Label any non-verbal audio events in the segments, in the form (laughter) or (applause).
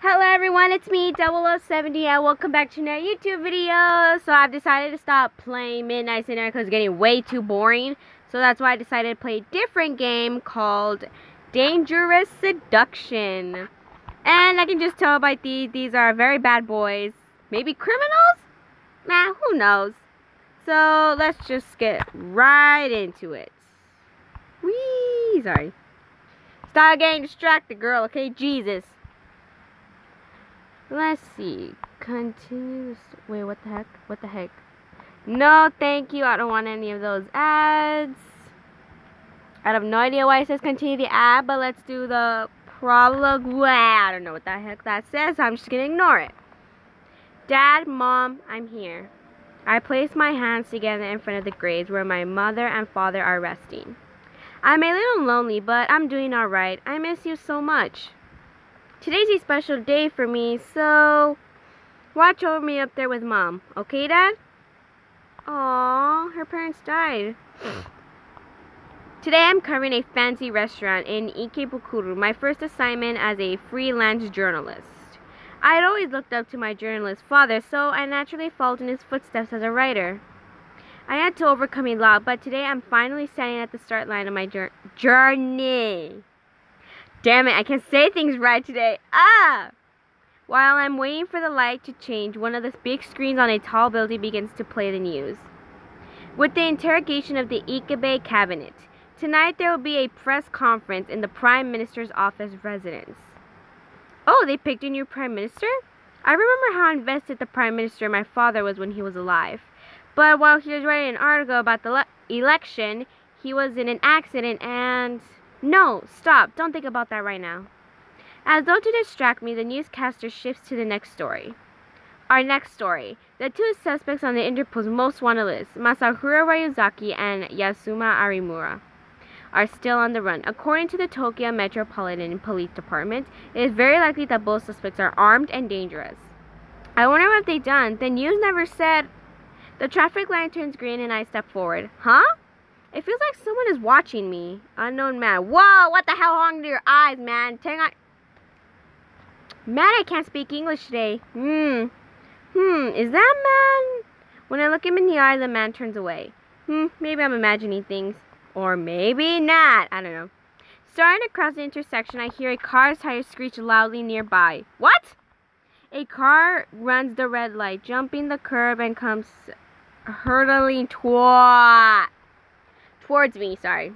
Hello everyone, it's me, 0070, and welcome back to another YouTube video. So I've decided to stop playing Midnight Cinema because it's getting way too boring. So that's why I decided to play a different game called Dangerous Seduction. And I can just tell by these, these are very bad boys. Maybe criminals? Nah, who knows. So let's just get right into it. Whee! Sorry. Stop getting distracted, girl, okay? Jesus. Let's see. Continue. Wait, what the heck? What the heck? No, thank you. I don't want any of those ads. I have no idea why it says continue the ad, but let's do the prologue. Well, I don't know what the heck that says. I'm just to ignore it. Dad, Mom, I'm here. I place my hands together in front of the graves where my mother and father are resting. I'm a little lonely, but I'm doing alright. I miss you so much. Today's a special day for me, so watch over me up there with Mom. Okay, Dad? Aww, her parents died. Today I'm covering a fancy restaurant in Ikebukuro, my first assignment as a freelance journalist. I had always looked up to my journalist father, so I naturally followed in his footsteps as a writer. I had to overcome a lot, but today I'm finally standing at the start line of my journey. Damn it, I can't say things right today. Ah! While I'm waiting for the light to change, one of the big screens on a tall building begins to play the news. With the interrogation of the Ikebe cabinet, tonight there will be a press conference in the Prime Minister's office residence. Oh, they picked a new Prime Minister? I remember how invested the Prime Minister my father was when he was alive. But while he was writing an article about the election, he was in an accident and... No, stop. Don't think about that right now. As though to distract me, the newscaster shifts to the next story. Our next story. The two suspects on the Interpol's most wanted list, Masahiro Ryuzaki and Yasuma Arimura, are still on the run. According to the Tokyo Metropolitan Police Department, it is very likely that both suspects are armed and dangerous. I wonder what they've done. The news never said. The traffic light turns green and I step forward. Huh? It feels like someone is watching me. Unknown man. Whoa, what the hell hung to your eyes, man? Turn on. Man, I can't speak English today. Hmm. Hmm, is that man? When I look him in the eye, the man turns away. Hmm, maybe I'm imagining things. Or maybe not. I don't know. Starting across the intersection, I hear a car's tires screech loudly nearby. What? A car runs the red light, jumping the curb and comes hurtling toward towards me, sorry.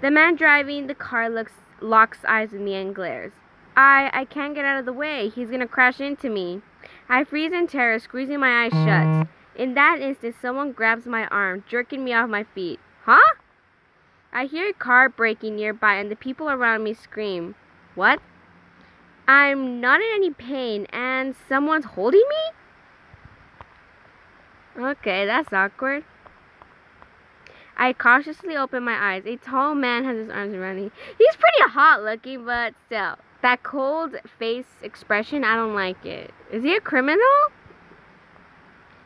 The man driving the car looks locks eyes with me and glares. I I can't get out of the way. He's gonna crash into me. I freeze in terror, squeezing my eyes shut. In that instant, someone grabs my arm, jerking me off my feet. Huh? I hear a car braking nearby and the people around me scream. What? I'm not in any pain and someone's holding me? Okay, that's awkward. I cautiously open my eyes. A tall man has his arms around me. He's pretty hot looking, but still. That cold face expression, I don't like it. Is he a criminal?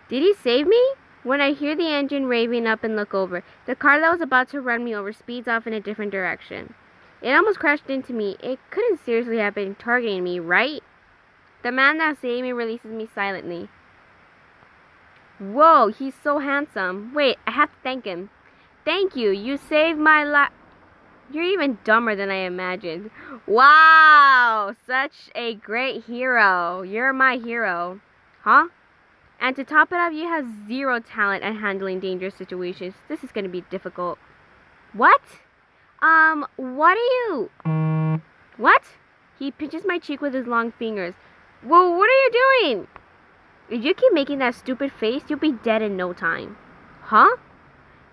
Did he save me? When I hear the engine raving up and look over, the car that was about to run me over speeds off in a different direction. It almost crashed into me. It couldn't seriously have been targeting me, right? The man that saved me releases me silently. Whoa, he's so handsome. Wait, I have to thank him. Thank you. You saved my life. You're even dumber than I imagined. Wow! Such a great hero. You're my hero. Huh? And to top it off, you have zero talent at handling dangerous situations. This is going to be difficult. What? Um, what are you... What? He pinches my cheek with his long fingers. Well, what are you doing? If you keep making that stupid face, you'll be dead in no time. Huh?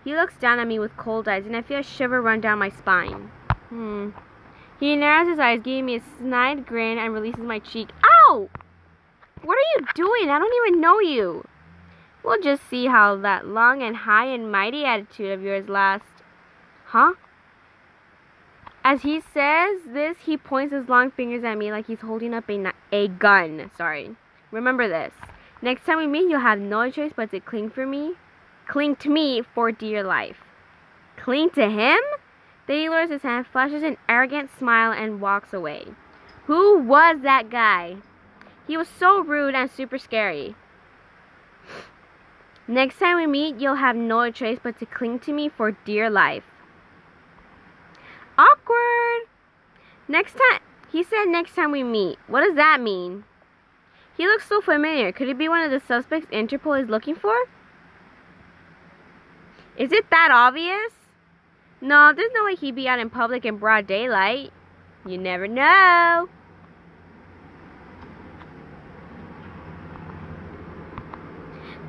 He looks down at me with cold eyes, and I feel a shiver run down my spine. Hmm. He narrows his eyes, giving me a snide grin, and releases my cheek. Ow! What are you doing? I don't even know you. We'll just see how that long and high and mighty attitude of yours lasts. Huh? As he says this, he points his long fingers at me like he's holding up a, a gun. Sorry. Remember this. Next time we meet, you'll have no choice but to cling for me Cling to me for dear life. Cling to him? Then he lowers his hand, flashes an arrogant smile, and walks away. Who was that guy? He was so rude and super scary. Next time we meet, you'll have no choice but to cling to me for dear life. Awkward. Next time, he said next time we meet. What does that mean? He looks so familiar. Could it be one of the suspects Interpol is looking for? Is it that obvious? No, there's no way he'd be out in public in broad daylight. You never know.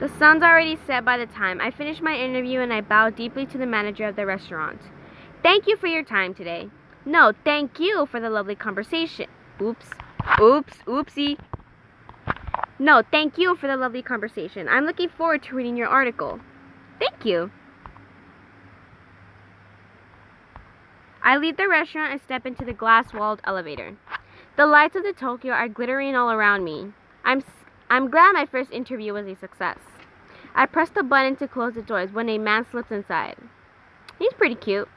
The sun's already set by the time I finish my interview and I bow deeply to the manager of the restaurant. Thank you for your time today. No, thank you for the lovely conversation. Oops. Oops. Oopsie. No, thank you for the lovely conversation. I'm looking forward to reading your article. Thank you. I leave the restaurant and step into the glass-walled elevator. The lights of the Tokyo are glittering all around me. I'm I'm glad my first interview was a success. I press the button to close the doors when a man slips inside. He's pretty cute.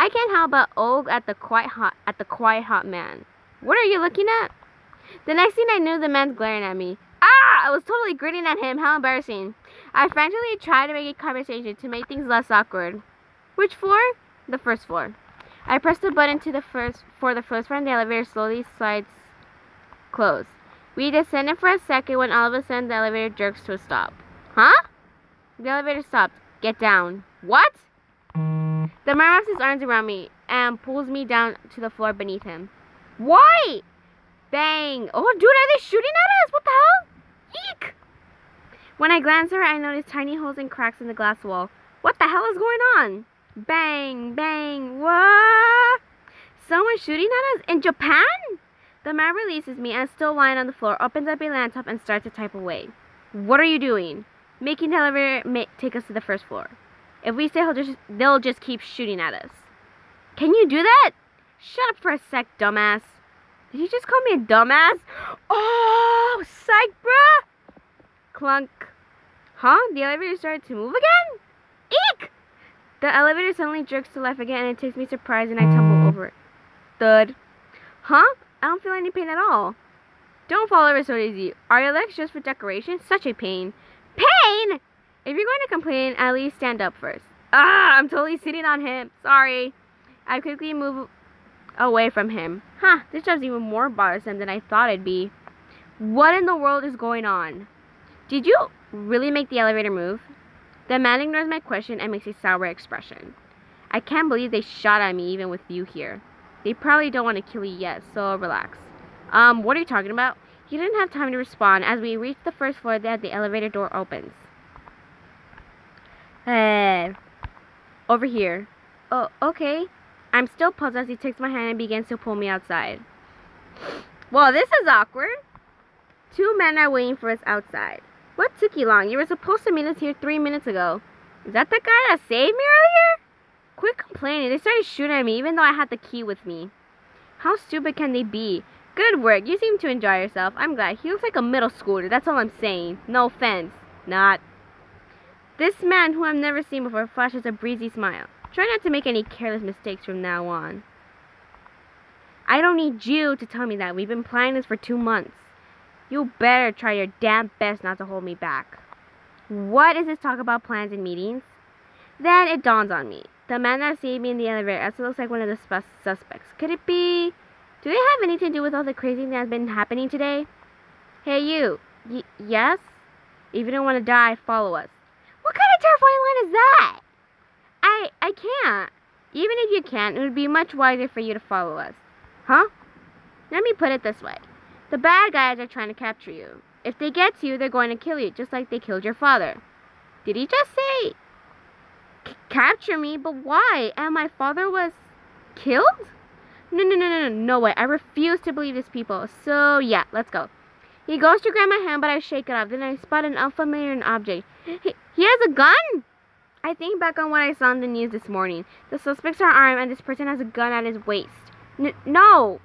I can't help but og at the quiet hot at the quiet hot man. What are you looking at? The next thing I knew, the man's glaring at me. Ah! I was totally grinning at him. How embarrassing. I frantically tried to make a conversation to make things less awkward. Which floor? The first floor. I pressed the button to the first for the first floor the elevator slowly slides closed. We descended for a second when all of a sudden the elevator jerks to a stop. Huh? The elevator stopped. Get down. What? The man wraps his arms around me and pulls me down to the floor beneath him. Why? Bang! Oh, dude, are they shooting at us? What the hell? Eek! When I glance over, I notice tiny holes and cracks in the glass wall. What the hell is going on? Bang! Bang! What? Someone shooting at us? In Japan? The man releases me and still lying on the floor, opens up a laptop and starts to type away. What are you doing? Making the elevator take us to the first floor. If we stay, just, they'll just keep shooting at us. Can you do that? Shut up for a sec, dumbass. Did you just call me a dumbass? Oh, psych, bruh! Clunk. Huh? The elevator started to move again? The elevator suddenly jerks to life again and it takes me surprise and I tumble over it. Thud. Huh? I don't feel any pain at all. Don't fall over so easy. Are your legs just for decoration? Such a pain. Pain? If you're going to complain, at least stand up first. Ah, I'm totally sitting on him. Sorry. I quickly move away from him. Huh, this job's even more bothersome than I thought it'd be. What in the world is going on? Did you really make the elevator move? The man ignores my question and makes a sour expression. I can't believe they shot at me even with you here. They probably don't want to kill you yet, so relax. Um, what are you talking about? He didn't have time to respond. As we reach the first floor, that the elevator door opens. Hey, over here. Oh, okay. I'm still puzzled as he takes my hand and begins to pull me outside. Well, this is awkward. Two men are waiting for us outside. What took you long? You were supposed to meet us here three minutes ago. Is that the guy that saved me earlier? Quit complaining. They started shooting at me even though I had the key with me. How stupid can they be? Good work. You seem to enjoy yourself. I'm glad. He looks like a middle schooler. That's all I'm saying. No offense. Not. This man, who I've never seen before, flashes a breezy smile. Try not to make any careless mistakes from now on. I don't need you to tell me that. We've been planning this for two months. You better try your damn best not to hold me back. What is this talk about plans and meetings? Then it dawns on me. The man that saved me in the elevator also looks like one of the suspects. Could it be... Do they have anything to do with all the crazy things that has been happening today? Hey, you. Y yes? If you don't want to die, follow us. What kind of terrifying line is that? I... I can't. Even if you can't, it would be much wiser for you to follow us. Huh? Let me put it this way. The bad guys are trying to capture you. If they get to you, they're going to kill you, just like they killed your father. Did he just say capture me, but why? And my father was killed? No, no, no, no, no, no way. I refuse to believe these people. So, yeah, let's go. He goes to grab my hand, but I shake it off. Then I spot an unfamiliar object. He, he has a gun? I think back on what I saw on the news this morning. The suspects are armed, and this person has a gun at his waist. N no!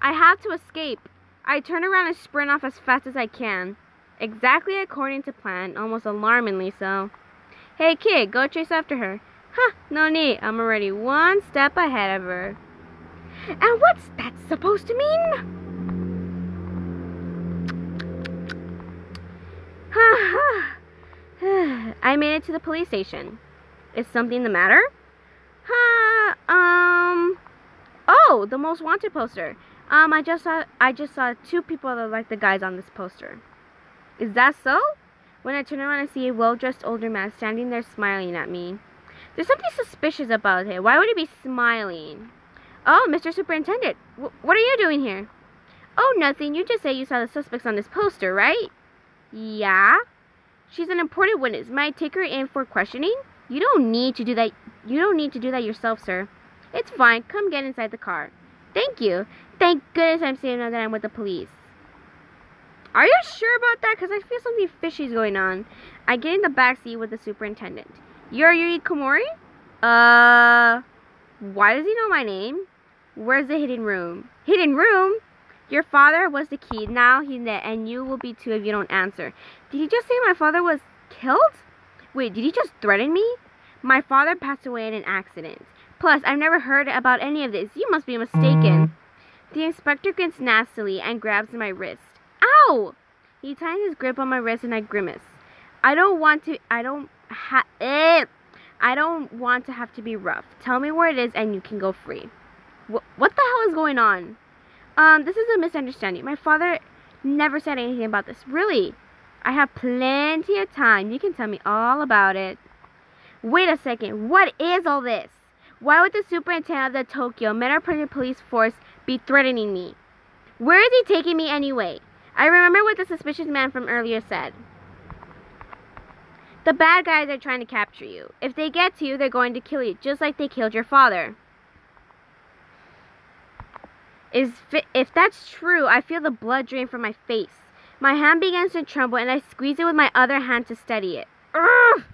I have to escape. I turn around and sprint off as fast as I can. Exactly according to plan, almost alarmingly so. Hey kid, go chase after her. Huh, no need. I'm already one step ahead of her. And what's that supposed to mean? Ha (sighs) ha. I made it to the police station. Is something the matter? Huh, um... Oh, the most wanted poster. Um, I just saw, I just saw two people that like the guys on this poster. Is that so? When I turn around, I see a well-dressed older man standing there smiling at me. There's something suspicious about him. Why would he be smiling? Oh, Mr. Superintendent, what are you doing here? Oh, nothing. You just say you saw the suspects on this poster, right? Yeah. She's an important witness. Might take her in for questioning? You don't need to do that. You don't need to do that yourself, sir. It's fine. Come get inside the car. Thank you. Thank goodness I'm now that I'm with the police. Are you sure about that? Because I feel something fishy is going on. I get in the back seat with the superintendent. You're Yuri Komori? Uh, why does he know my name? Where's the hidden room? Hidden room? Your father was the key. Now he's dead, and you will be too if you don't answer. Did he just say my father was killed? Wait, did he just threaten me? My father passed away in an accident. Plus, I've never heard about any of this. You must be mistaken. The inspector grins nastily and grabs my wrist. Ow! He tightens his grip on my wrist and I grimace. I don't want to, I don't ha- eh, I don't want to have to be rough. Tell me where it is and you can go free. Wh what the hell is going on? Um, this is a misunderstanding. My father never said anything about this. Really? I have plenty of time. You can tell me all about it. Wait a second. What is all this? Why would the superintendent of the Tokyo Metropolitan Police Force be threatening me? Where is he taking me anyway? I remember what the suspicious man from earlier said. The bad guys are trying to capture you. If they get to you, they're going to kill you, just like they killed your father. Is if that's true, I feel the blood drain from my face. My hand begins to tremble and I squeeze it with my other hand to steady it. Urgh!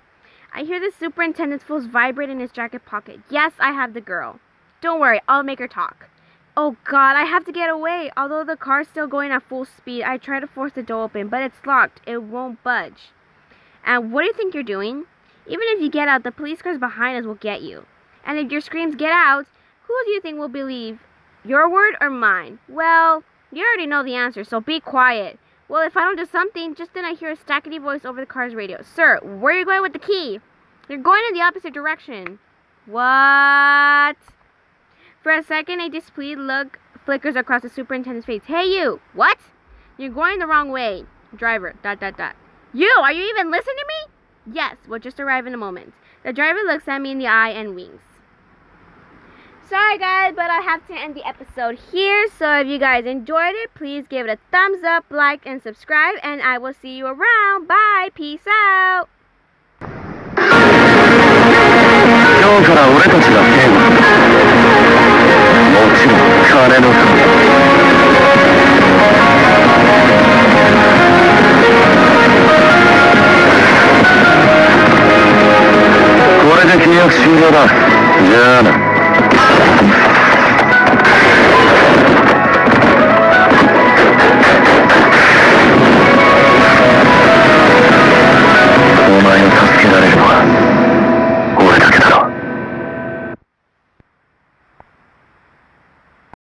I hear the superintendent's voice vibrate in his jacket pocket. Yes, I have the girl. Don't worry, I'll make her talk. Oh god, I have to get away. Although the car's still going at full speed, I try to force the door open, but it's locked. It won't budge. And what do you think you're doing? Even if you get out, the police cars behind us will get you. And if your screams get out, who do you think will believe your word or mine? Well, you already know the answer, so be quiet. Well, if I don't do something, just then I hear a stackety voice over the car's radio. Sir, where are you going with the key? You're going in the opposite direction. What? For a second, a displeased look flickers across the superintendent's face. Hey, you! What? You're going the wrong way. Driver, dot, dot, dot. You, are you even listening to me? Yes, we'll just arrive in a moment. The driver looks at me in the eye and winks. Sorry guys, but I have to end the episode here. So if you guys enjoyed it, please give it a thumbs up, like, and subscribe. And I will see you around. Bye. Peace out. 今日から俺たちが警護もちろん金のためこれで契約終了だじゃあな